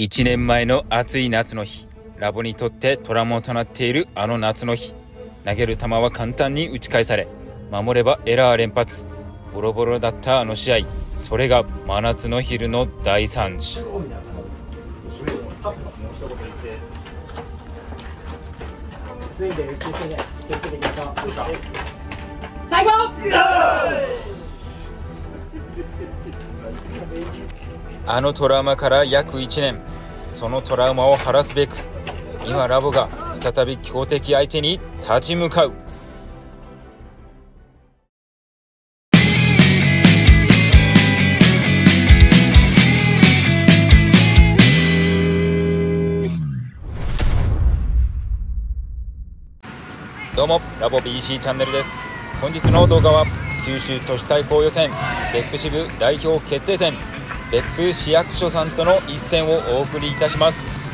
1年前の暑い夏の日ラボにとってトラウマとなっているあの夏の日投げる球は簡単に打ち返され守ればエラー連発ボロボロだったあの試合それが真夏の昼の大惨事最高！あのトラウマから約1年。そのトラウマを晴らすべく今ラボが再び強敵相手に立ち向かう。どうもラボ BC チャンネルです。本日の動画は九州都市対抗予選別府支部代表決定戦。別府市役所さんとの一戦をお送りいたします。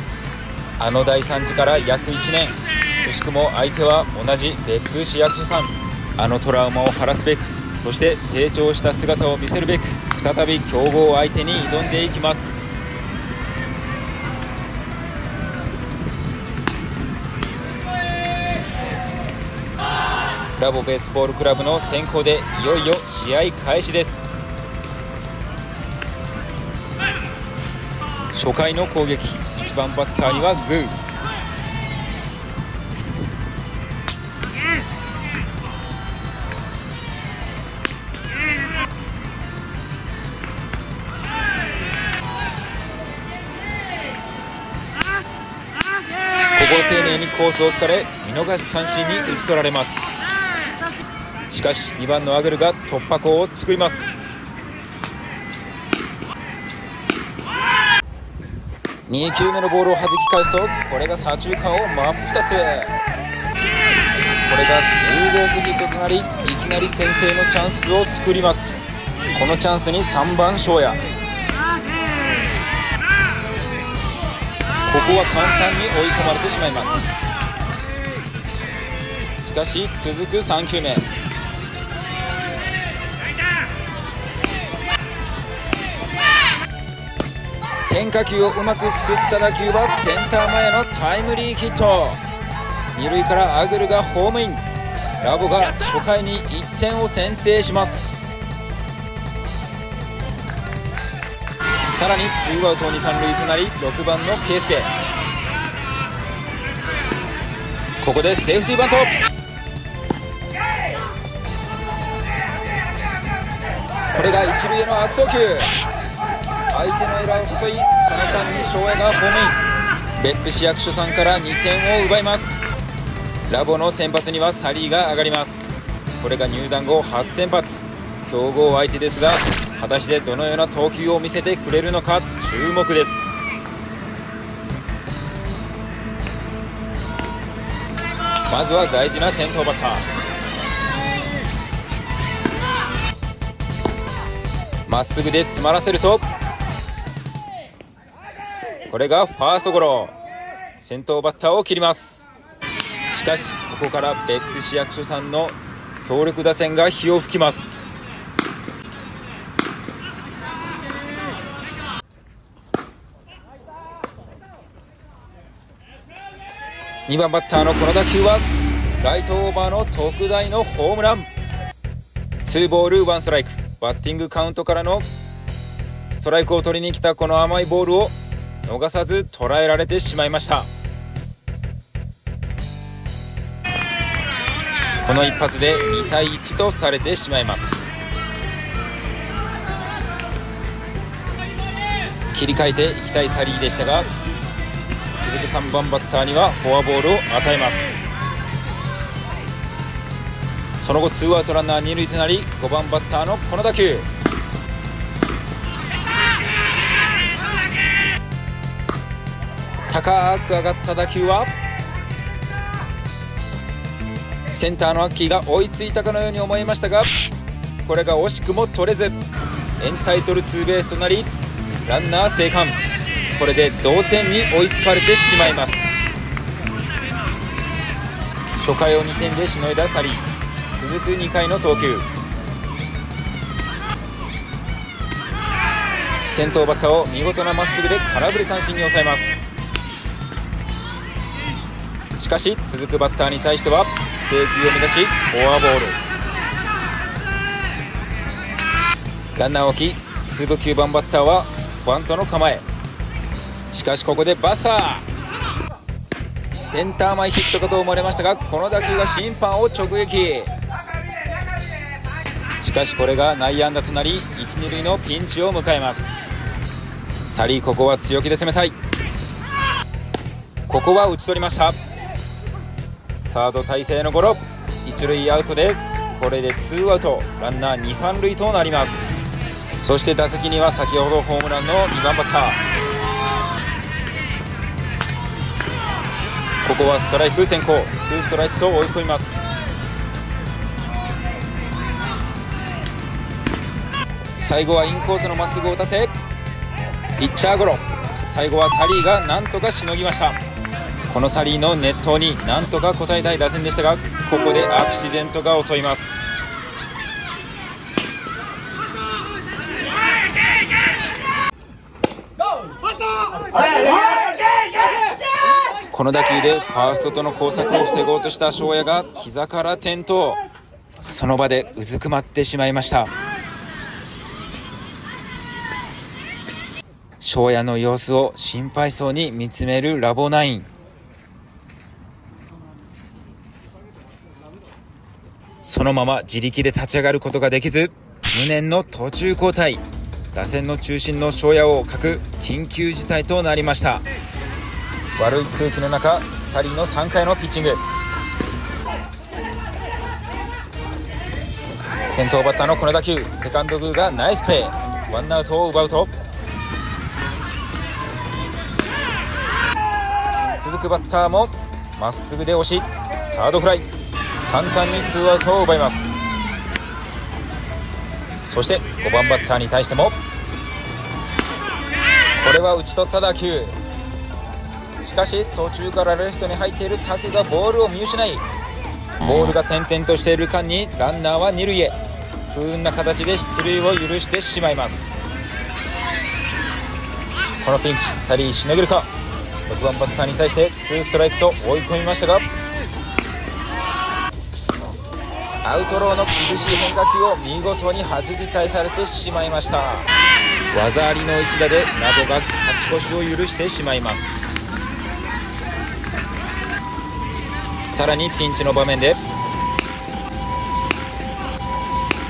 あの大惨事から約1年。くしくも相手は同じ別府市役所さん。あのトラウマを晴らすべく。そして成長した姿を見せるべく。再び強豪相手に挑んでいきます。ラボベースボールクラブの先行でいよいよ試合開始です。初回の攻撃1番バッターにはグー。ここ丁寧にコースを突かれ見逃し三振に打ち取られます。しかし2番のアグルが突破口を作ります。2球目のボールを弾き返すとこれが左中間を真っ二つ。これがツーベースヒットとなりいきなり先制のチャンスを作ります。このチャンスに3番翔也。ここは簡単に追い込まれてしまいます。しかし続く3球目。変化球をうまくすくった打球はセンター前のタイムリーヒット。二塁からアグルがホームイン。ラボが初回に1点を先制します。さらにツーアウト2、3塁となり6番の圭介ここでセーフティーバント。これが一塁への悪送球。相手のエラーを誘いその間に翔也がホームイン。別府市役所さんから2点を奪います。ラボの先発にはサリーが上がります。これが入団後初先発。強豪相手ですが果たしてどのような投球を見せてくれるのか注目です。まずは大事な先頭バッター。まっすぐで詰まらせるとこれがファーストゴロ。先頭バッターを切ります。しかしここから別府市役所さんの強力打線が火を吹きます。2番バッターのこの打球はライトオーバーの特大のホームラン。2ボール1ストライク。バッティングカウントからのストライクを取りに来たこの甘いボールを逃さず捉えられてしまいました。この一発で2対1とされてしまいます。切り替えていきたいサリーでしたが続く3番バッターにはフォアボールを与えます。その後ツーアウトランナー二塁となり5番バッターのこの打球。高く上がった打球はセンターのアッキーが追いついたかのように思いましたがこれが惜しくも取れずエンタイトルツーベースとなりランナー生還。これで同点に追いつかれてしまいます。初回を2点でしのいだサリー。続く2回の投球。先頭バッターを見事なまっすぐで空振り三振に抑えます。しかし続くバッターに対しては制球を乱しフォアボール。ランナーを置き続く9番バッターはバントの構え。しかしここでバスター。センター前ヒットかと思われましたがこの打球が審判を直撃。しかしこれが内野安打となり1、2塁のピンチを迎えます。サリーここは強気で攻めたい。ここは打ち取りました。サード体勢のゴロ。1塁アウトでこれで2アウト。ランナー2、3塁となります。そして打席には先ほどホームランの2番バッター。ここはストライク先行。2ストライクと追い込みます。最後はインコースのまっすぐを打たせピッチャーゴロ。最後はサリーがなんとかしのぎました。このサリーの熱投になんとか応えたい打線でしたがここでアクシデントが襲います。この打球でファーストとの交錯を防ごうとした翔也が膝から転倒。その場でうずくまってしまいました。翔也の様子を心配そうに見つめるラボナイン。そのまま自力で立ち上がることができず無念の途中交代。打線の中心の翔也を欠く緊急事態となりました。悪い空気の中サリーの3回のピッチング。先頭バッターのこの打球セカンドグーがナイスプレー。ワンアウトを奪うと続くバッターもまっすぐで押しサードフライ。簡単にツーアウトを奪います。そして5番バッターに対してもこれは打ち取った打球。しかし途中からレフトに入っているタクがボールを見失いボールが点々としている間にランナーは二塁へ。不運な形で出塁を許してしまいます。このピンチサリーしのげるか。6番バッターに対して2ストライクと追い込みましたがアウトローの厳しい変化球を見事に弾き返されてしまいました。技ありの一打でラボが勝ち越しを許してしまいます。さらにピンチの場面で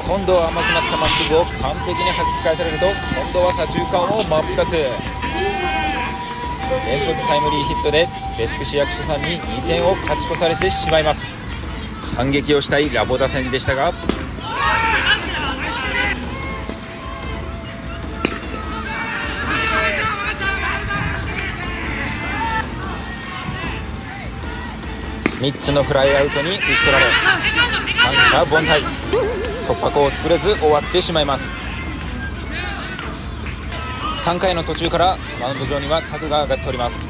今度は甘くなったまっすぐを完璧に弾き返されると今度は左中間を真っ二つ。連続タイムリーヒットで別府市役所さんに2点を勝ち越されてしまいます。反撃をしたいラボ打線でしたが。3つのフライアウトに打ち取られ三者凡退。突破口を作れず終わってしまいます。3回の途中からマウンド上にはタクが上がっております。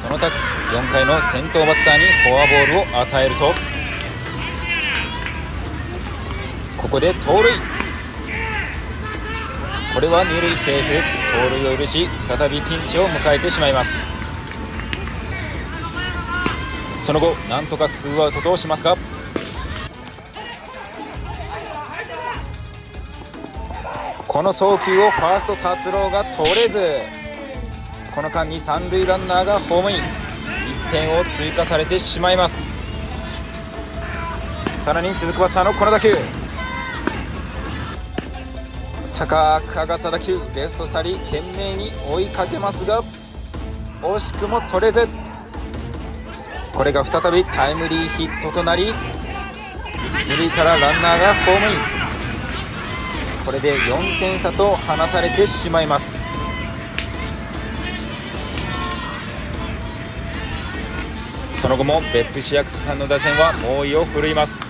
そのタク4回の先頭バッターにフォアボールを与えるとここで盗塁。これは二塁セーフ。盗塁を許し再びピンチを迎えてしまいます。その後なんとかツーアウトとしますがこの送球をファースト達郎が取れず。この間に三塁ランナーがホームイン。1点を追加されてしまいます。さらに続くバッターのこの打球。高く上がった打球レフト去り懸命に追いかけますが惜しくも取れず。これが再びタイムリーヒットとなり二塁からランナーがホームイン。これで4点差と離されてしまいます。その後も別府市役所さんの打線は猛威を振るいます。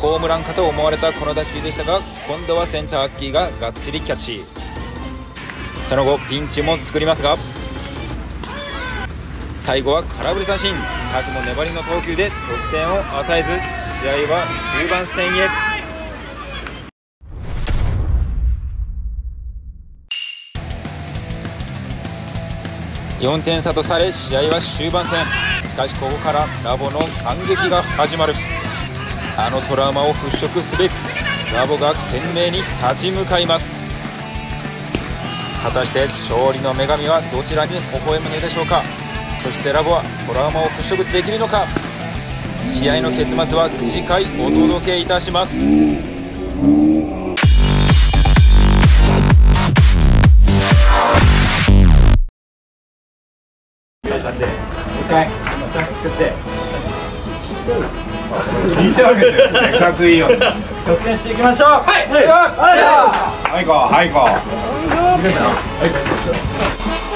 ホームランかと思われたこの打球でしたが今度はセンターアッキーががっちりキャッチ。その後ピンチも作りますが最後は空振り三振。タクも粘りの投球で得点を与えず試合は中盤戦へ。4点差とされ試合は終盤戦。しかしここからラボの反撃が始まる。あのトラウマを払拭すべくラボが懸命に立ち向かいます。果たして勝利の女神はどちらに微笑むのでしょうか？そしてラボはトラウマを払拭できるのか？試合の結末は次回お届けいたします。かくいいよ得点していきましょう。はい。はい。はい。行こう。はい。行こう